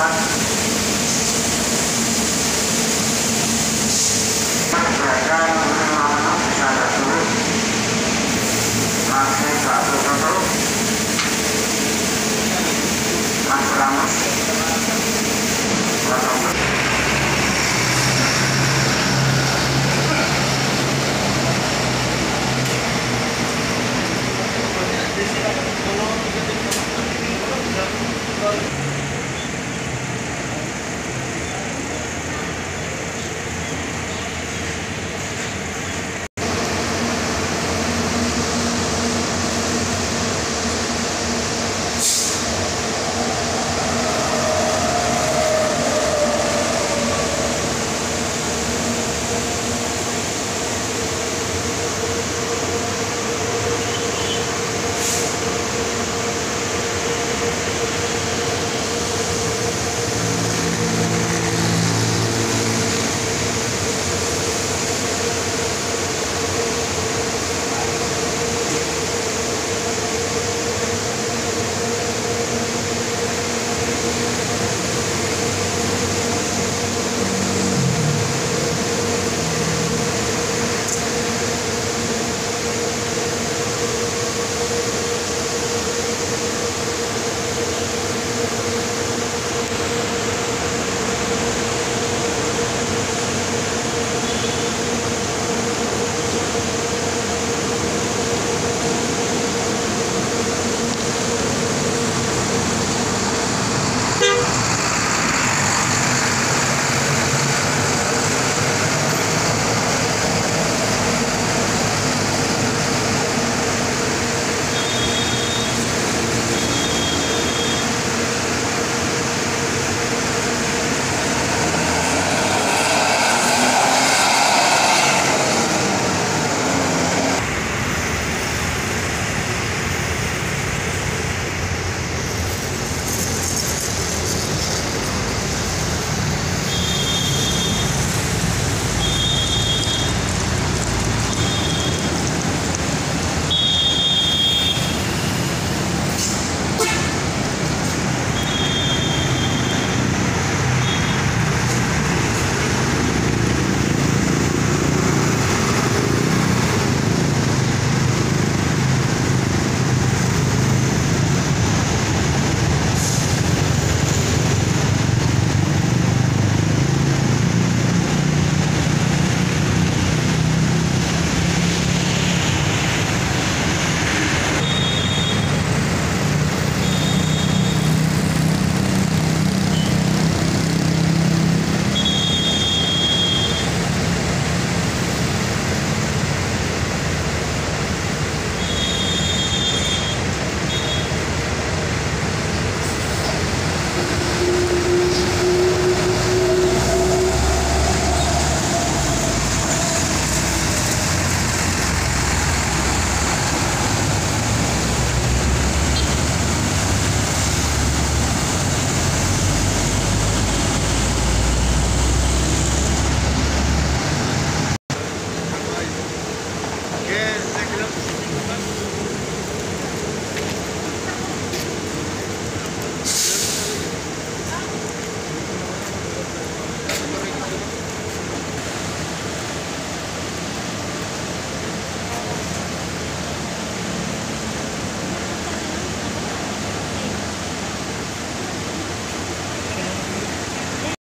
empat